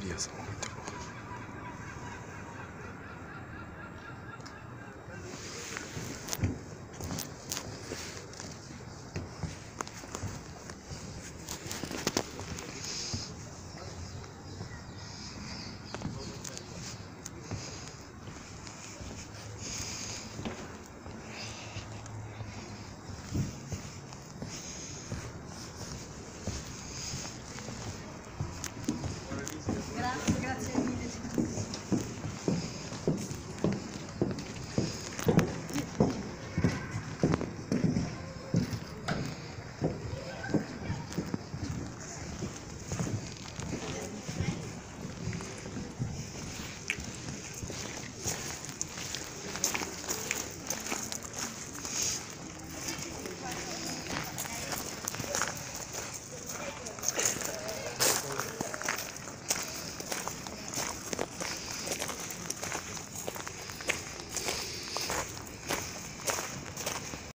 variação entre